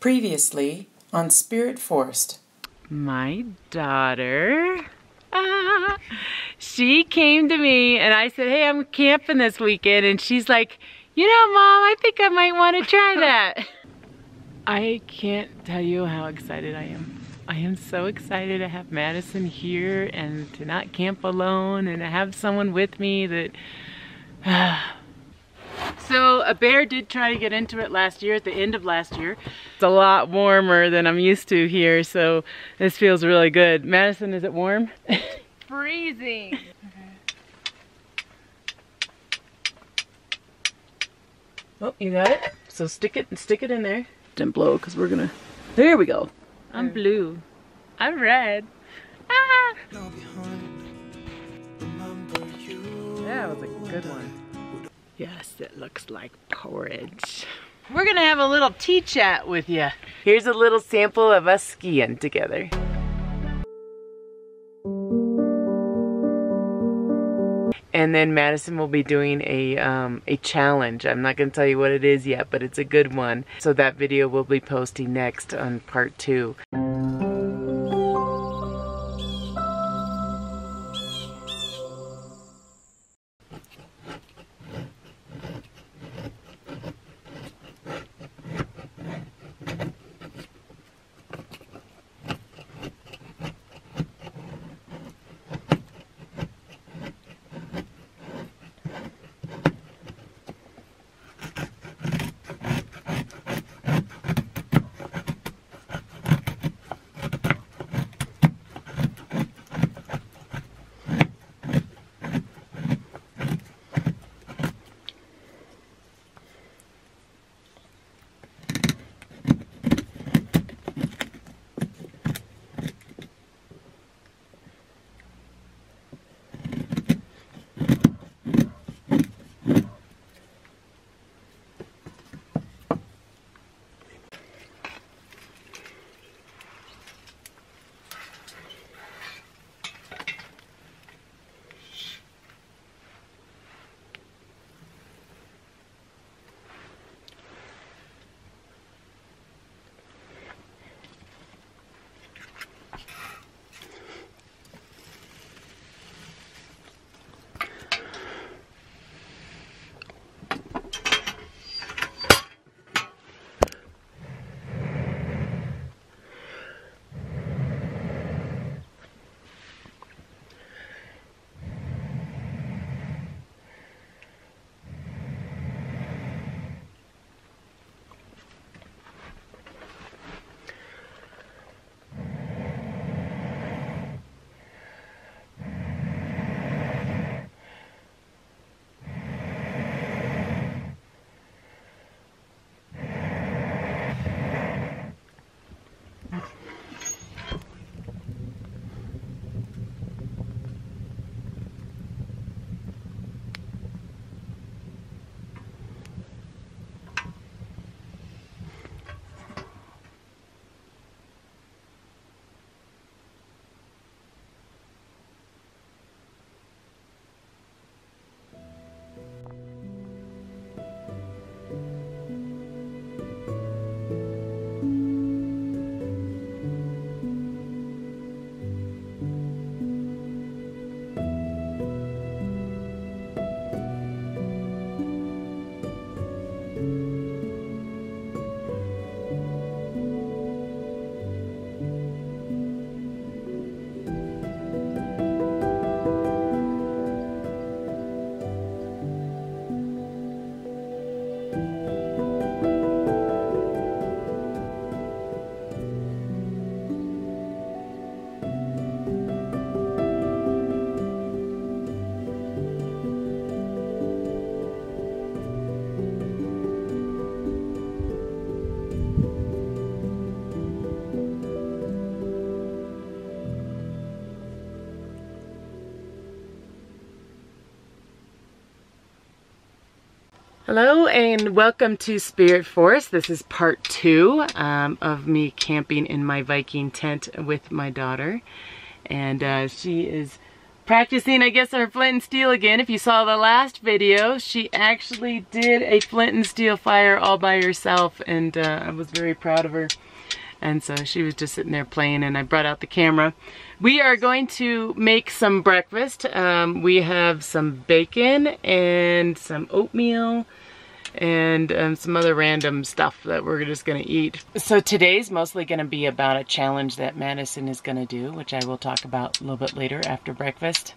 Previously on Spirit Forest. My daughter, ah, she came to me and I said, hey, I'm camping this weekend. And she's like, you know, Mom, I think I might want to try that. I can't tell you how excited I am. I am so excited to have Madison here and to not camp alone and to have someone with me that... Ah, so a bear did try to get into it last year, at the end of last year. It's a lot warmer than I'm used to here, so this feels really good. Madison, is it warm? Freezing. Oh, you got it? So stick it, and stick it in there. Didn't blow because we're gonna, there we go. I'm blue. I'm red. Ah! That was a good one. Yes, it looks like porridge. We're gonna have a little tea chat with you. Here's a little sample of us skiing together. And then Madison will be doing a, um, a challenge. I'm not gonna tell you what it is yet, but it's a good one. So that video will be posting next on part two. Hello and welcome to Spirit Forest. This is part two um, of me camping in my Viking tent with my daughter. And uh, she is practicing, I guess, her flint and steel again. If you saw the last video, she actually did a flint and steel fire all by herself, and uh, I was very proud of her. And so she was just sitting there playing, and I brought out the camera. We are going to make some breakfast. Um, we have some bacon and some oatmeal and um, some other random stuff that we're just gonna eat. So today's mostly gonna be about a challenge that Madison is gonna do, which I will talk about a little bit later after breakfast.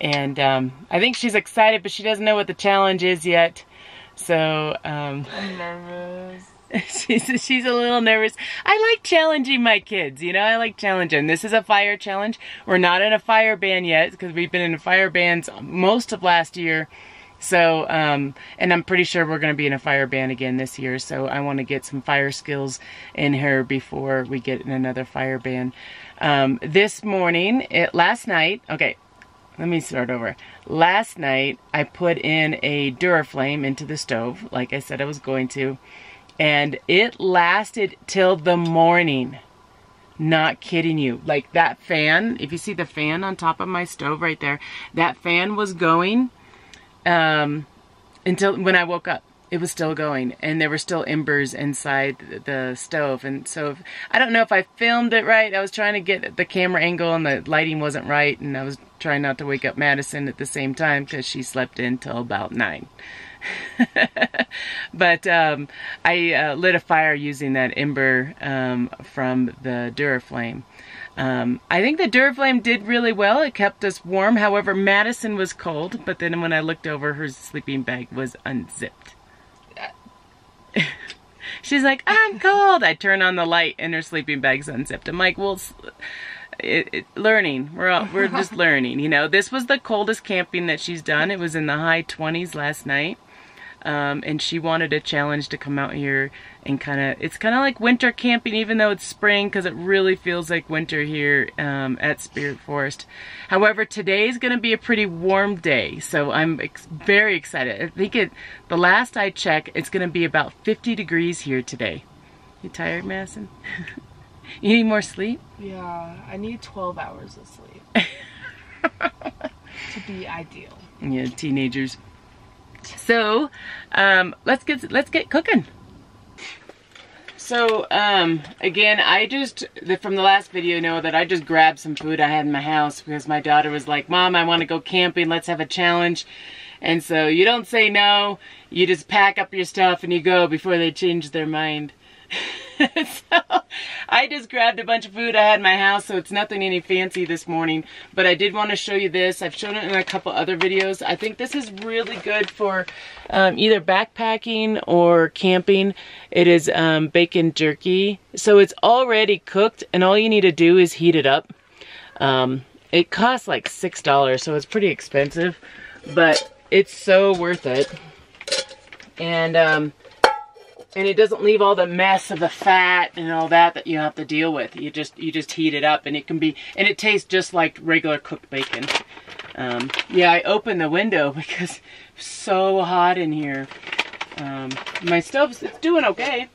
And um, I think she's excited, but she doesn't know what the challenge is yet. So, um, I'm nervous. she's, she's a little nervous. I like challenging my kids, you know, I like challenging. This is a fire challenge. We're not in a fire ban yet because we've been in fire bans most of last year so, um, and I'm pretty sure we're going to be in a fire ban again this year. So I want to get some fire skills in her before we get in another fire ban. Um, this morning, it, last night, okay, let me start over. Last night, I put in a Duraflame into the stove, like I said I was going to, and it lasted till the morning. Not kidding you. Like that fan, if you see the fan on top of my stove right there, that fan was going um, until when I woke up. It was still going, and there were still embers inside the stove. And so, if, I don't know if I filmed it right. I was trying to get the camera angle, and the lighting wasn't right. And I was trying not to wake up Madison at the same time because she slept in till about nine. but um, I uh, lit a fire using that ember um, from the Duraflame. Um, I think the Duraflame did really well. It kept us warm. However, Madison was cold, but then when I looked over, her sleeping bag was unzipped. She's like, I'm cold. I turn on the light and her sleeping bag's unzipped. I'm like, well, it, it, learning. We're all, we're just learning. You know, this was the coldest camping that she's done. It was in the high 20s last night um, and she wanted a challenge to come out here and kind of it's kind of like winter camping even though it's spring because it really feels like winter here um, at Spirit Forest. However today is going to be a pretty warm day so I'm ex very excited. I think it the last I checked it's going to be about 50 degrees here today. You tired Madison? You need more sleep? Yeah I need 12 hours of sleep. To be ideal. Yeah teenagers so, um, let's get let's get cooking. So, um, again, I just, from the last video, know that I just grabbed some food I had in my house because my daughter was like, Mom, I want to go camping. Let's have a challenge. And so you don't say no. You just pack up your stuff and you go before they change their mind. so I just grabbed a bunch of food I had in my house, so it's nothing any fancy this morning. But I did want to show you this. I've shown it in a couple other videos. I think this is really good for um, either backpacking or camping. It is um, bacon jerky. So it's already cooked, and all you need to do is heat it up. Um, it costs like $6, so it's pretty expensive. But it's so worth it. And um, and it doesn't leave all the mess of the fat and all that that you have to deal with. You just you just heat it up, and it can be and it tastes just like regular cooked bacon. Um, yeah, I opened the window because it's so hot in here. Um, my stove's it's doing okay.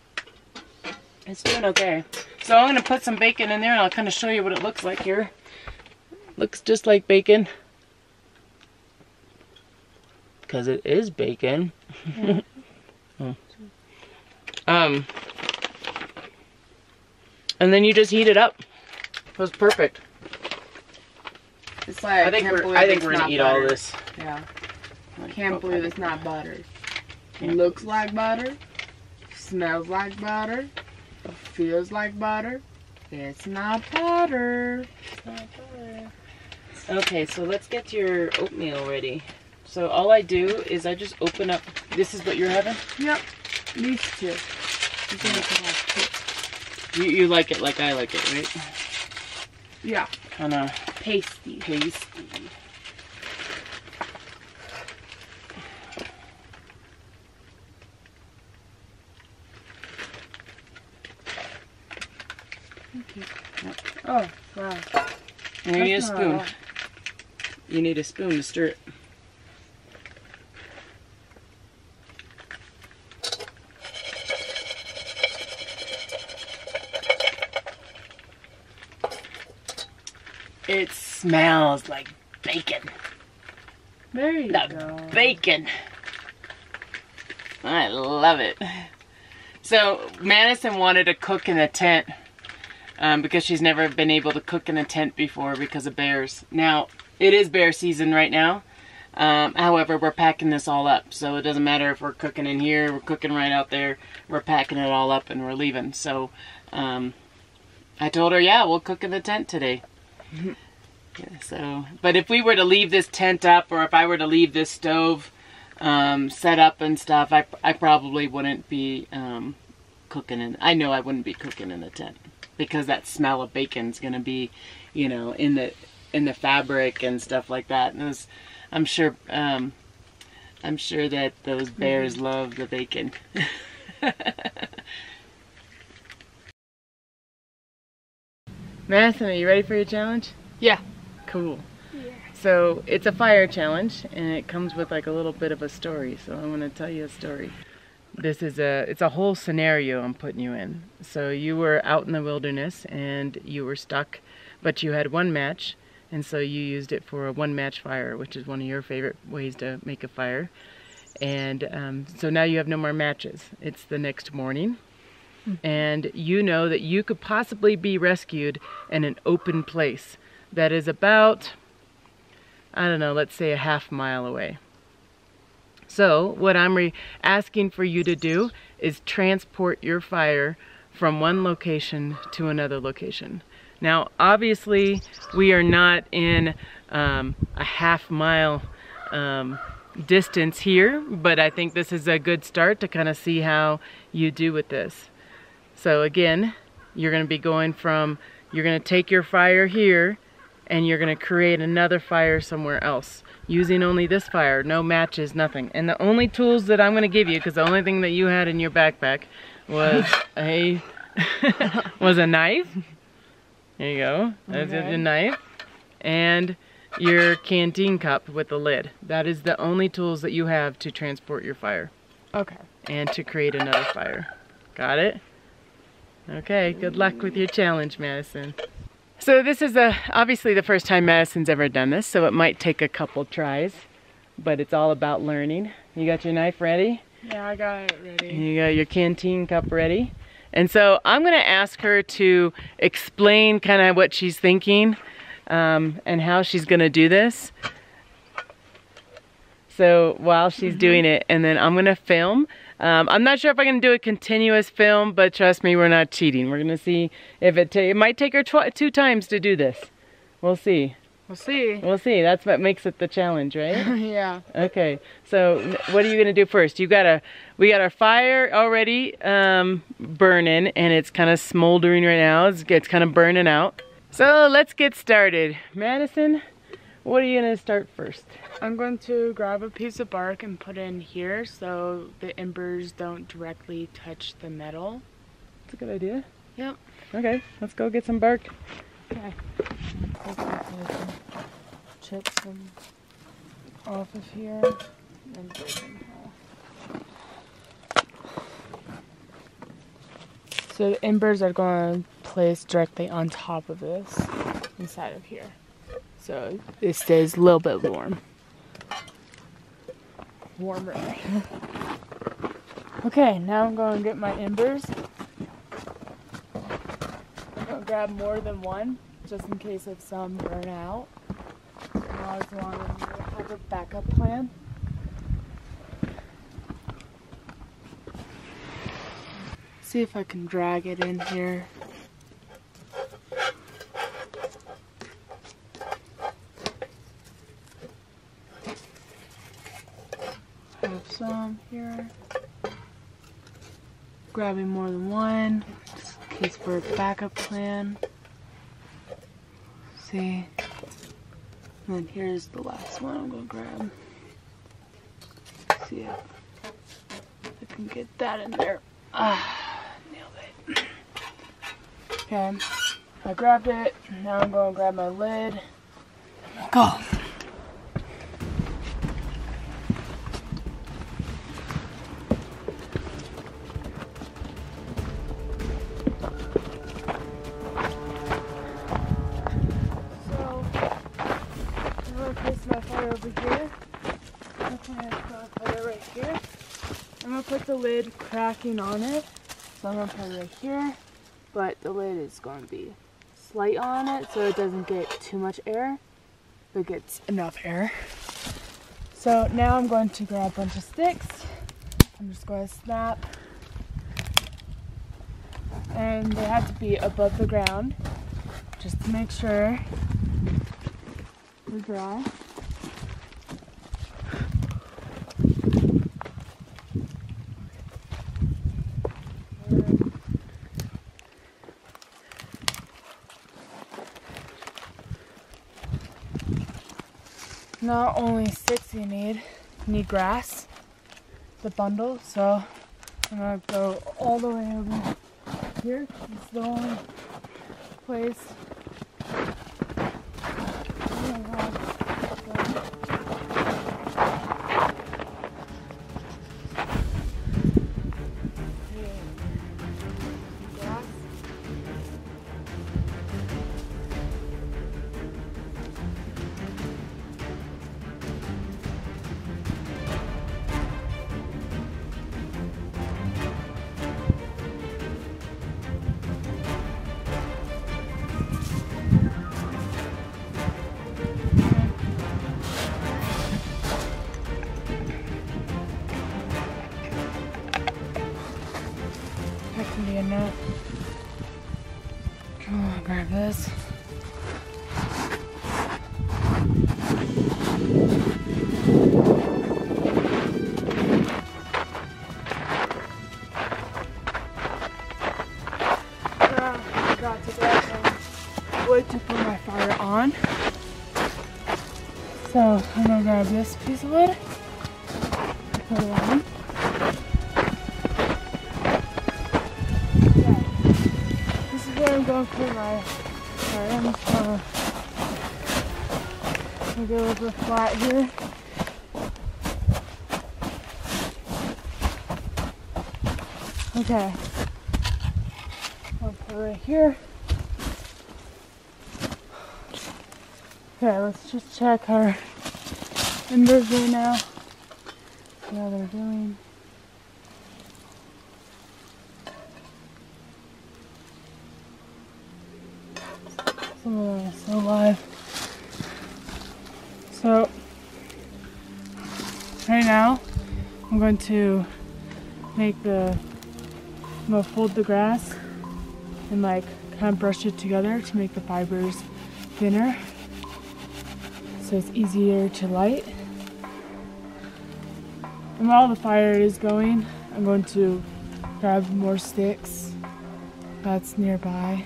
It's doing okay. So I'm gonna put some bacon in there, and I'll kind of show you what it looks like here. Looks just like bacon because it is bacon. oh. Um, and then you just heat it up. It was perfect. It's like I think we're I think we're gonna eat butter. all this. Yeah. I can't believe it's not butter. It looks like butter. Smells like butter. Feels like butter. It's not butter. It's not butter. Okay, so let's get your oatmeal ready. So all I do is I just open up. This is what you're having. Yep. You you like it like I like it, right? Yeah. Kind of Pasty. pasty. Oh, wow. You need a spoon. You need a spoon to stir it. It smells like bacon. There you The go. bacon. I love it. So Madison wanted to cook in a tent um, because she's never been able to cook in a tent before because of bears. Now it is bear season right now. Um, however, we're packing this all up, so it doesn't matter if we're cooking in here, we're cooking right out there. We're packing it all up and we're leaving. So um, I told her, yeah, we'll cook in the tent today. Yeah, so, but if we were to leave this tent up, or if I were to leave this stove um, set up and stuff, I, I probably wouldn't be um, cooking in. I know I wouldn't be cooking in the tent because that smell of bacon's gonna be, you know, in the in the fabric and stuff like that. And those, I'm sure, um, I'm sure that those bears love the bacon. Madison, are you ready for your challenge? Yeah. Cool. So it's a fire challenge, and it comes with like a little bit of a story. So I'm gonna tell you a story. This is a it's a whole scenario I'm putting you in. So you were out in the wilderness and you were stuck, but you had one match, and so you used it for a one match fire, which is one of your favorite ways to make a fire. And um, so now you have no more matches. It's the next morning, and you know that you could possibly be rescued in an open place that is about, I don't know, let's say a half mile away. So, what I'm asking for you to do is transport your fire from one location to another location. Now, obviously, we are not in um, a half mile um, distance here, but I think this is a good start to kind of see how you do with this. So again, you're going to be going from, you're going to take your fire here and you're going to create another fire somewhere else using only this fire, no matches, nothing. And the only tools that I'm going to give you, because the only thing that you had in your backpack was a, was a knife. There you go. That's Okay. a knife. And your canteen cup with the lid. That is the only tools that you have to transport your fire Okay. and to create another fire. Got it? Okay, good luck with your challenge, Madison. So this is a, obviously the first time Madison's ever done this, so it might take a couple tries, but it's all about learning. You got your knife ready? Yeah, I got it ready. You got your canteen cup ready? And so I'm gonna ask her to explain kind of what she's thinking um, and how she's gonna do this. So while she's doing it, and then I'm gonna film. Um, I'm not sure if I'm gonna do a continuous film, but trust me, we're not cheating. We're gonna see if it it might take her two times to do this. We'll see. We'll see. We'll see. That's what makes it the challenge, right? yeah. Okay, so what are you gonna do first? You got a, we got our fire already um, burning, and it's kind of smoldering right now. It's, it's kind of burning out. So let's get started. Madison, what are you gonna start first? I'm going to grab a piece of bark and put it in here so the embers don't directly touch the metal. That's a good idea. Yep. Okay, let's go get some bark. Okay. Chip some off of here and break them off. So the embers are going to place directly on top of this inside of here. So it stays a little bit warm. Warmer. okay, now I'm going to get my embers. I'm gonna grab more than one, just in case if some burn out. I always want to have a backup plan. See if I can drag it in here. Have some here. Grabbing more than one, just in case for a backup plan. See? And then here's the last one I'm gonna grab. See if I can get that in there. Ah, nailed it. Okay, I grabbed it. Now I'm gonna grab my lid. Go. The lid cracking on it. So I'm gonna put it right here, but the lid is going to be slight on it so it doesn't get too much air, but gets enough air. So now I'm going to grab a bunch of sticks. I'm just going to snap. And they have to be above the ground just to make sure they're dry. Not only sticks you need, you need grass, the bundle, so I'm gonna go all the way over here. It's the only place So I'm gonna grab this piece of wood, put it on. Yeah. This is where I'm going put my items uh, get a little bit flat here. Okay. I'll put it right here. Okay, let's just check our inverter now. See how they're doing. Some of them are still alive. So, right now, I'm going to make the, I'm to fold the grass and like kind of brush it together to make the fibers thinner so it's easier to light. And while the fire is going, I'm going to grab more sticks that's nearby.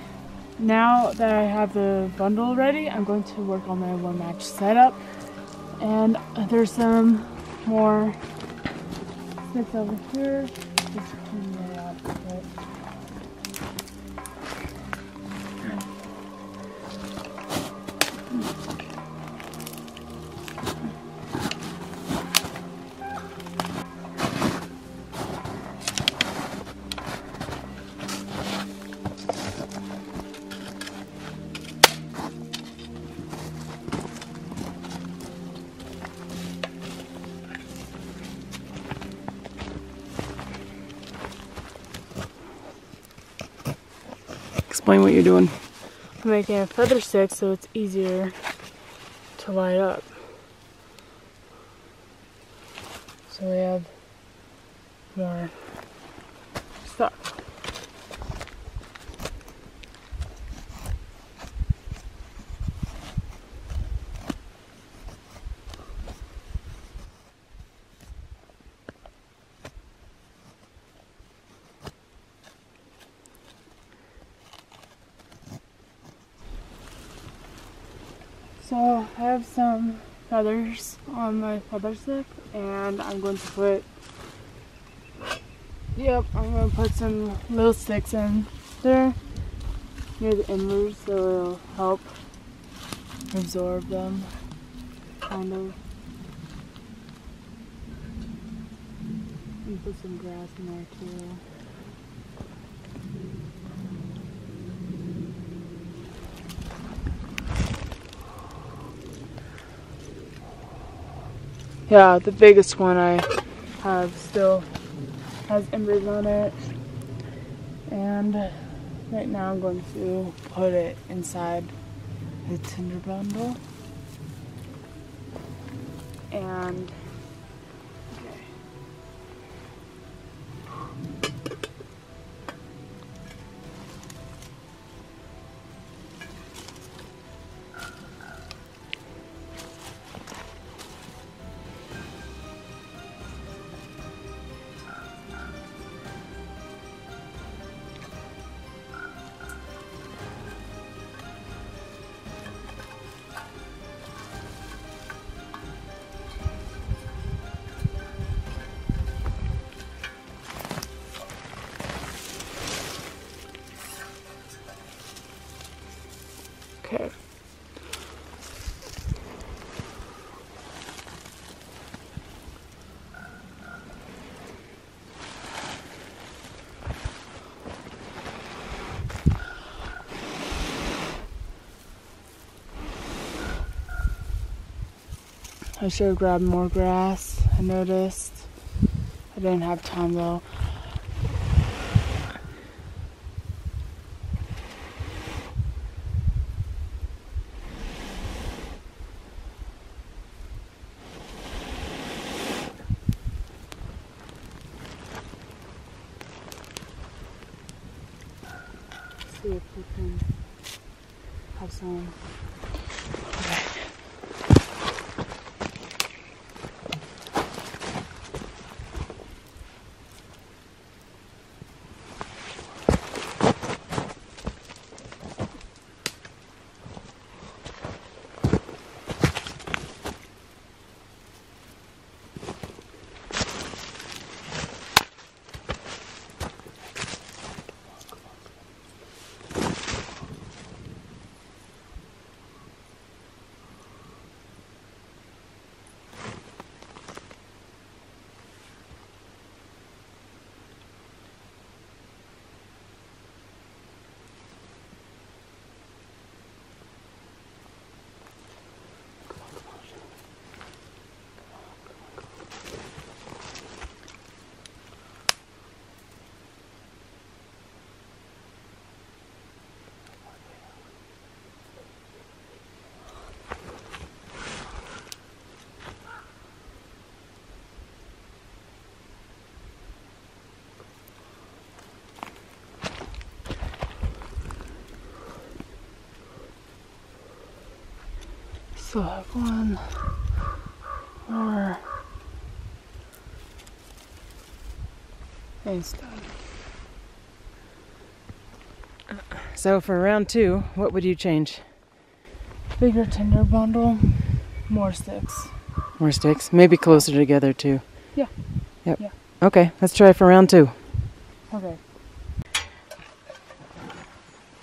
Now that I have the bundle ready, I'm going to work on my one match setup. And there's some more sticks over here. Explain what you're doing. I'm making a feather stick so it's easier to light up. So we have more stuff. So I have some feathers on my feather stick and I'm going to put Yep, I'm gonna put some little sticks in there near the embers so it'll help absorb them kind of. And put some grass in there too. Yeah, the biggest one I have still has embers on it. And right now I'm going to put it inside the tinder bundle. And I should have grabbed more grass. I noticed. I didn't have time though. see if we can have some. So I have one more. And done. So for round two, what would you change? Bigger tinder bundle, more sticks. More sticks? Maybe closer together too. Yeah. Yep. Yeah. Okay, let's try for round two. Okay.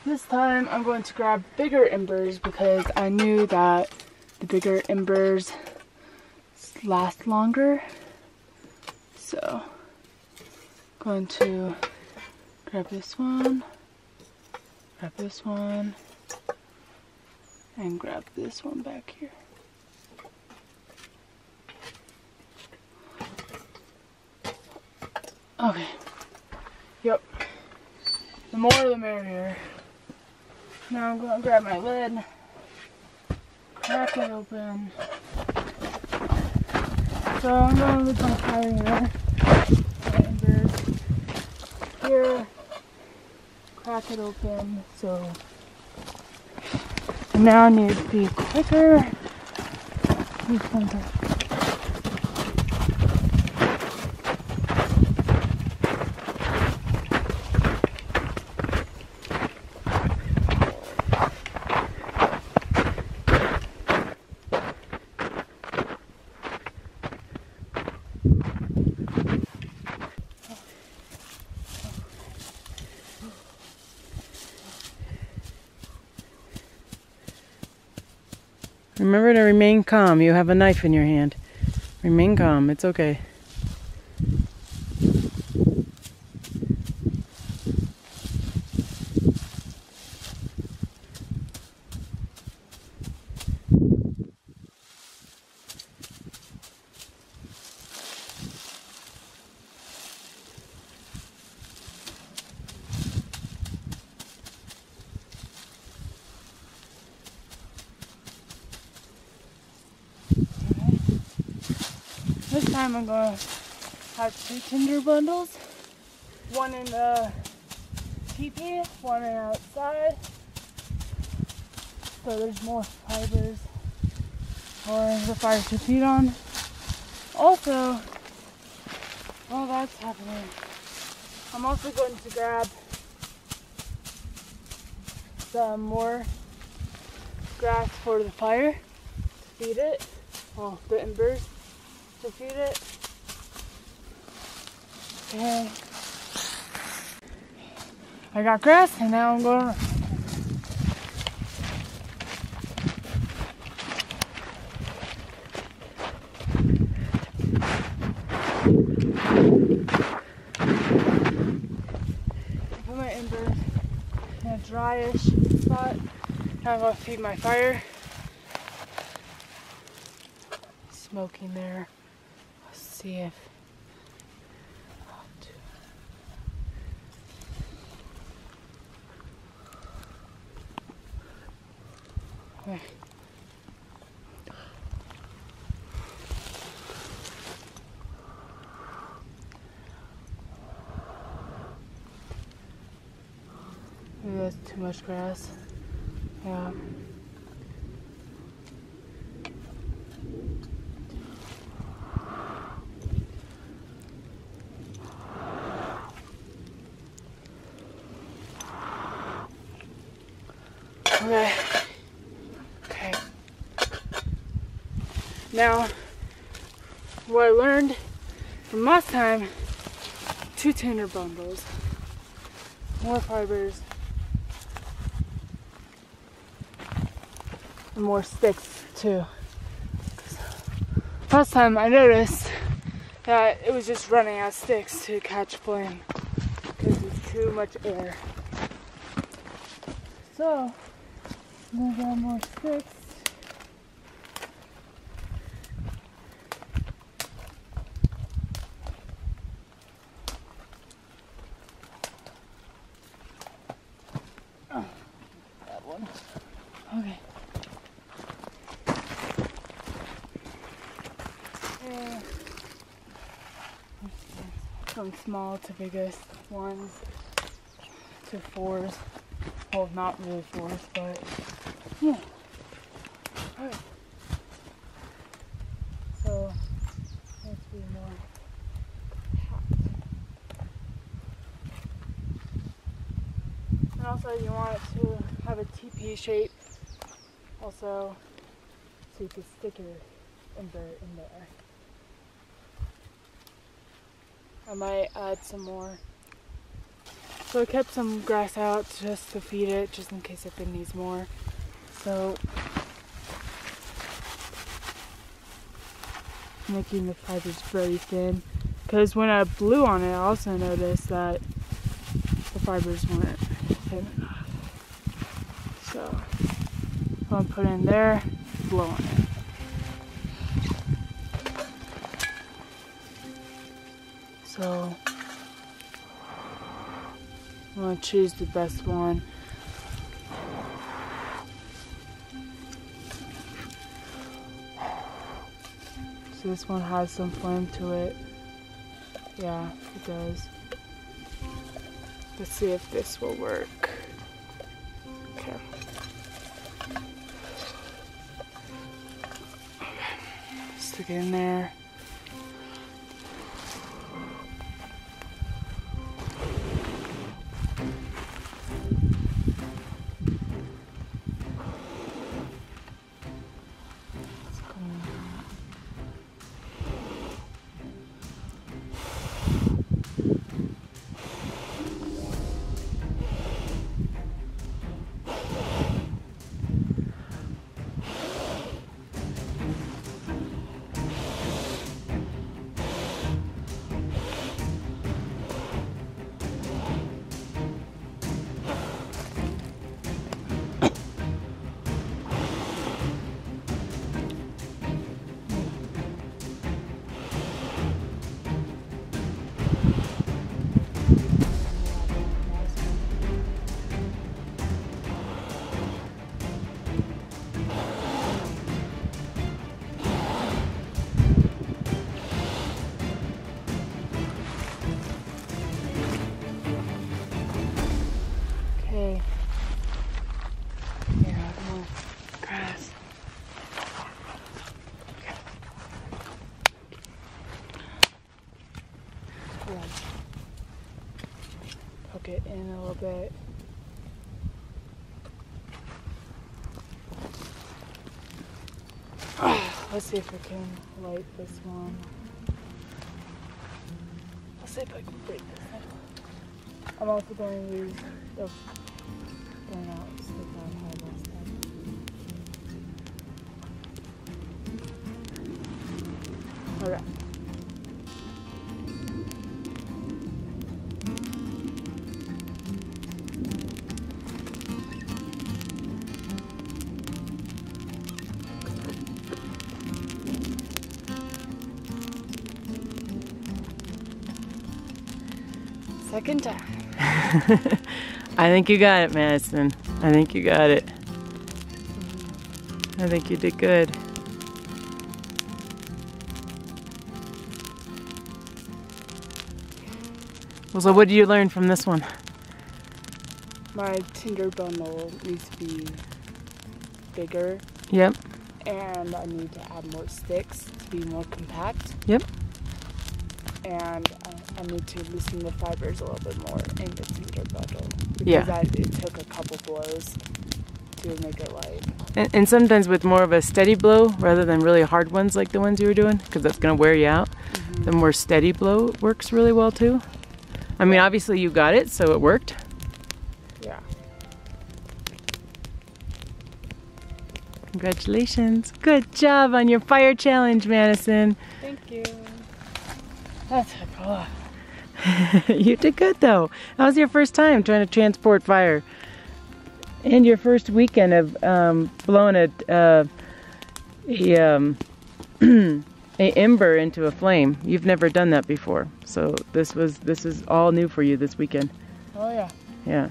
This time I'm going to grab bigger embers because I knew that the bigger embers last longer. So, going to grab this one, grab this one, and grab this one back here. Okay. Yep. The more the merrier. Now I'm gonna grab my lid, crack it open. So I'm gonna leave my fire here. Embers here. Crack it open. So now I need to be quicker. Remember to remain calm. You have a knife in your hand. Remain calm. It's okay. time I'm gonna have two tinder bundles. One in the teepee, one in outside. So there's more fibers for the fire to feed on. Also, while that's happening, I'm also going to grab some more grass for the fire to feed it. Well, the embers to feed it. I got grass and now I'm going to put my embers in a dryish spot. Now I'm gonna feed my fire. Smoking there. Let's see if Okay. Maybe that's too much grass. Yeah. Okay. Okay. Now, what I learned from last time, two tinder bundles, more fibers, and more sticks too. Last time I noticed that it was just running out of sticks to catch flame because it's too much air. So, I'm gonna grab more sticks. Oh, that one. Okay. Yeah. From small to biggest ones to fours. Well, not really fours, but yeah. Alright. So, let's be more. And also, you want it to have a TP shape. Also, so you can stick your ember in there. I might add some more. So I kept some grass out just to feed it, just in case if it needs more. So making the fibers very thin. Because when I blew on it, I also noticed that the fibers weren't thin enough. So I'm gonna put in there, blow on it. Choose the best one. So this one has some flame to it. Yeah, it does. Let's see if this will work. Okay. Stick it in there. Let's see if we can light this one. Let's see if I can break this one. I'm also going to use the burnouts Second time. I think you got it, Madison. I think you got it. I think you did good. Well, so what did you learn from this one? My tinder bundle needs to be bigger Yep. and I need to add more sticks to be more compact. Yep. And I need to loosen the fibers a little bit more in the tinder bundle. Because Yeah. I, it took a couple blows to make it light. And, and sometimes with more of a steady blow rather than really hard ones like the ones you were doing, because that's going to wear you out, mm-hmm. the more steady blow works really well too. I mean, obviously you got it, so it worked. Yeah. Congratulations. Good job on your fire challenge, Madison. Thank you. That's a lot. you did good though. That was your first time trying to transport fire. And your first weekend of um, blowing a, uh, a, um, a ember into a flame. You've never done that before. So this was this is all new for you this weekend. Oh yeah. Yeah.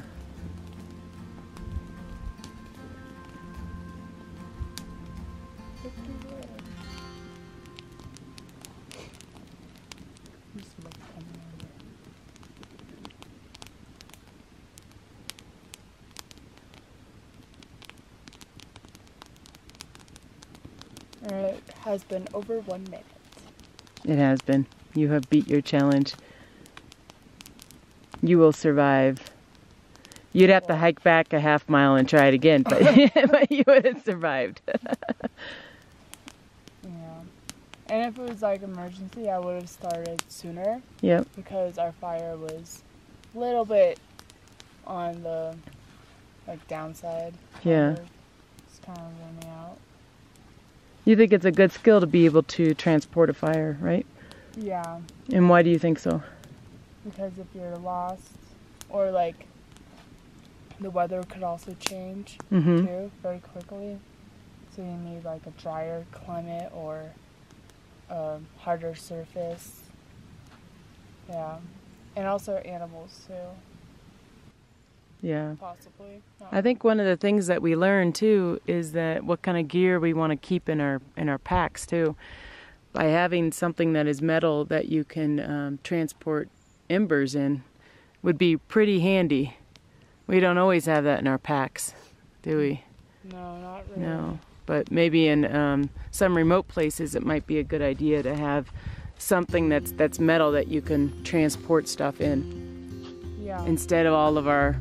Has been over one minute. It has been. You have beat your challenge. You will survive. You'd have to hike back a half mile and try it again, but, but you would have survived. Yeah. And if it was like emergency, I would have started sooner yep. because our fire was a little bit on the like downside. Yeah. It's kind of. You think it's a good skill to be able to transport a fire, right? Yeah, And why do you think so? because if you're lost or like the weather could also change Mm-hmm. too very quickly. So you need like a drier climate or a harder surface. Yeah. And also animals too, Yeah. possibly. Not I think one of the things that we learn too is that what kind of gear we want to keep in our in our packs too. By having something that is metal that you can um, transport embers in would be pretty handy. We don't always have that in our packs, do we? No, not really. No. But maybe in um, some remote places, it might be a good idea to have something that's that's metal that you can transport stuff in Yeah. instead of all of our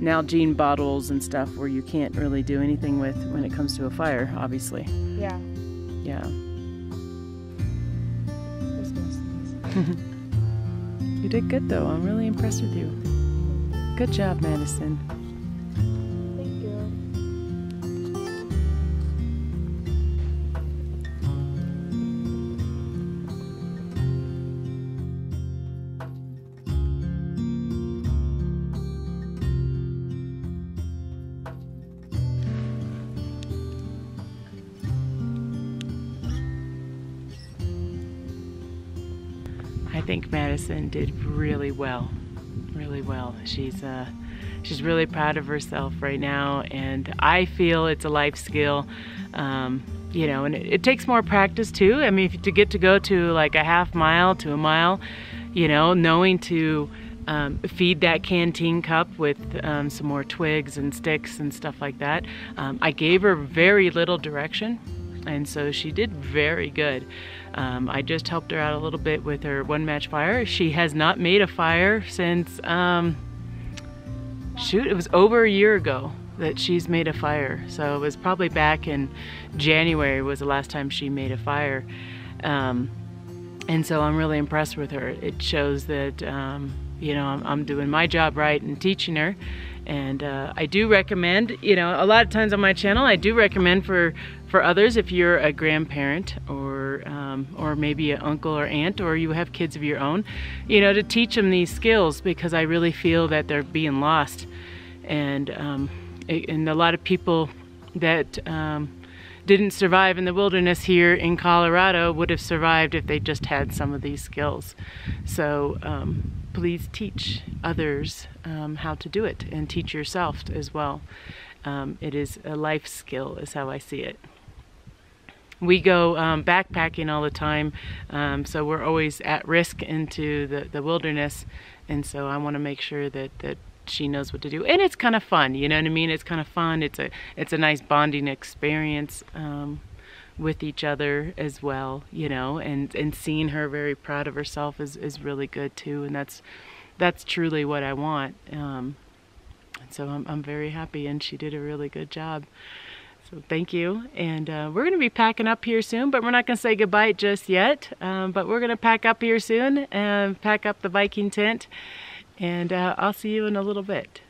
Nalgene bottles and stuff where you can't really do anything with when it comes to a fire, obviously. yeah. Yeah. You did good though. I'm really impressed with you. Good job, Madison. Think Madison did really well. Really well. She's uh she's really proud of herself right now and I feel it's a life skill. Um, you know, and it, it takes more practice too. I mean, to get to go to like a half mile to a mile, you know, knowing to um, feed that canteen cup with um, some more twigs and sticks and stuff like that. Um, I gave her very little direction, and so she did very good. Um, I just helped her out a little bit with her one match fire. She has not made a fire since, um, shoot, it was over a year ago. that she's made a fire. So it was probably back in January was the last time she made a fire. Um, and so I'm really impressed with her. It shows that, um, you know, I'm, I'm, doing my job right and teaching her. And uh, I do recommend, you know, a lot of times on my channel, I do recommend for, for others if you're a grandparent or, um, or maybe an uncle or aunt or you have kids of your own, you know, to teach them these skills because I really feel that they're being lost. And, um, and a lot of people that um, didn't survive in the wilderness here in Colorado would have survived if they just had some of these skills. So um, please teach others um, how to do it and teach yourself as well. Um, it is a life skill is how I see it. We go um, backpacking all the time, um, so we're always at risk into the, the wilderness, and so I want to make sure that, that she knows what to do. And it's kind of fun you know what i mean? It's kind of fun. It's a it's a nice bonding experience um, with each other as well you know? And and seeing her very proud of herself is is really good too and that's that's truly what i want um, and so I'm, I'm very happy and she did a really good job so thank you. And uh, we're going to be packing up here soon but we're not going to say goodbye just yet. Um, but we're going to pack up here soon and pack up the viking tent. And uh, I'll see you in a little bit.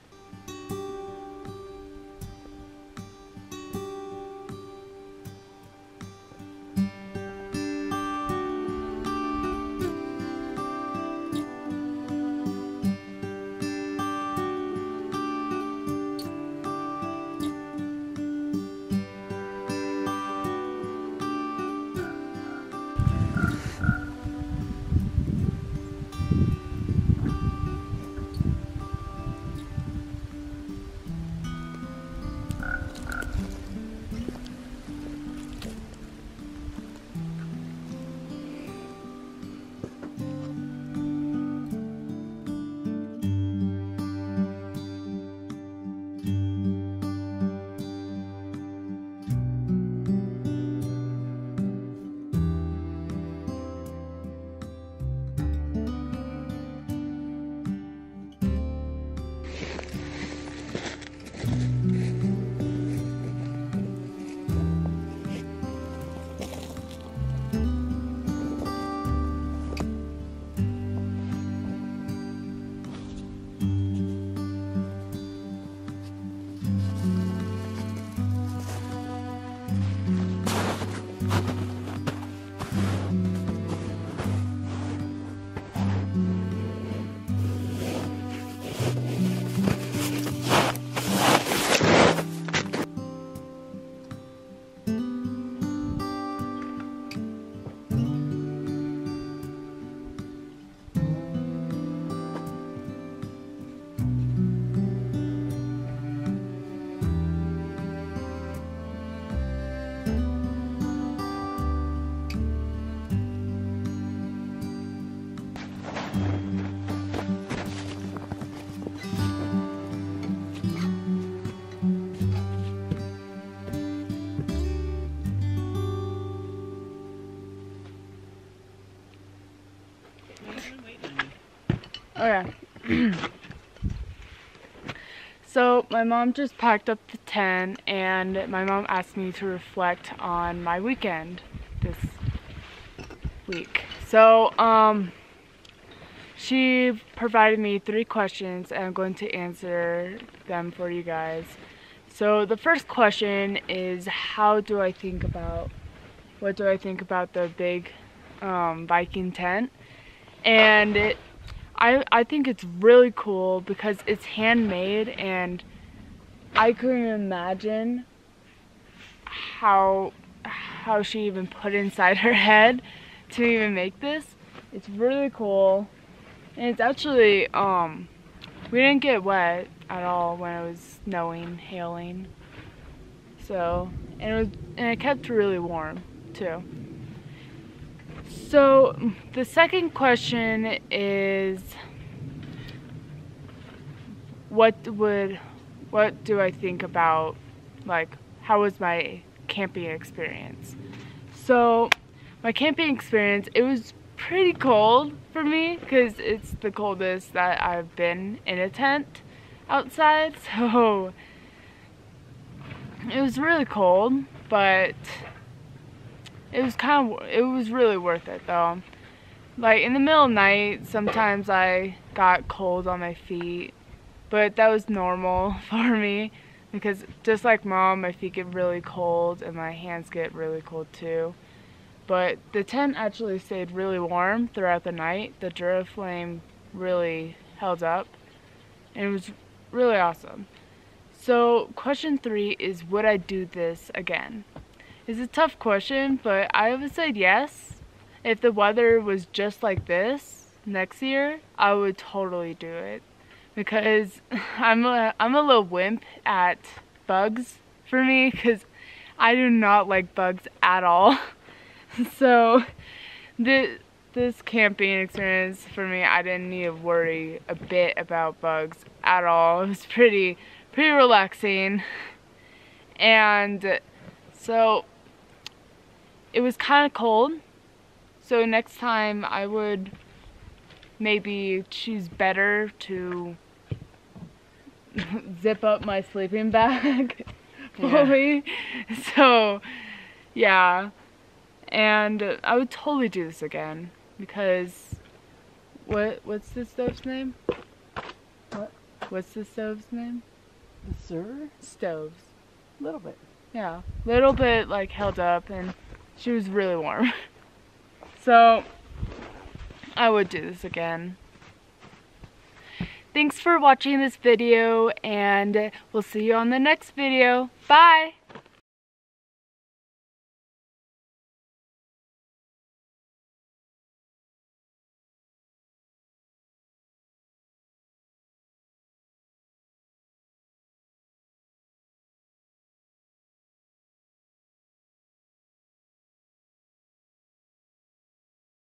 Okay. so my mom just packed up the tent and my mom asked me to reflect on my weekend this week. So um she provided me three questions and I'm going to answer them for you guys. So the first question is how do I think about what do I think about the big um, Viking tent? And it I, I think it's really cool because it's handmade and I couldn't imagine how how she even put inside her head to even make this. It's really cool. And it's actually um we didn't get wet at all when it was snowing, hailing. So and it was and it kept really warm too. So the second question is what would what do I think about like how was my camping experience? So my camping experience it was pretty cold for me because it's the coldest that I've been in a tent outside so it was really cold, but it was kind of, it was really worth it though. Like in the middle of the night, sometimes I got cold on my feet, but that was normal for me because just like mom, my feet get really cold and my hands get really cold too. But the tent actually stayed really warm throughout the night. The Duraflame really held up and it was really awesome. So question three is would I do this again? It's a tough question, but I would say yes. If the weather was just like this next year, I would totally do it. Because I'm a, I'm a little wimp at bugs for me because I do not like bugs at all. so the, this camping experience for me, I didn't need to worry a bit about bugs at all. It was pretty pretty relaxing. And so it was kind of cold. So next time I would maybe choose better to zip up my sleeping bag fully. Yeah. So yeah. And I would totally do this again because what what's the stove's name? What? What's the stove's name? The server? Stoves. A little bit. Yeah, little bit like held up and she was really warm. so I would do this again. Thanks for watching this video and we'll see you on the next video. Bye!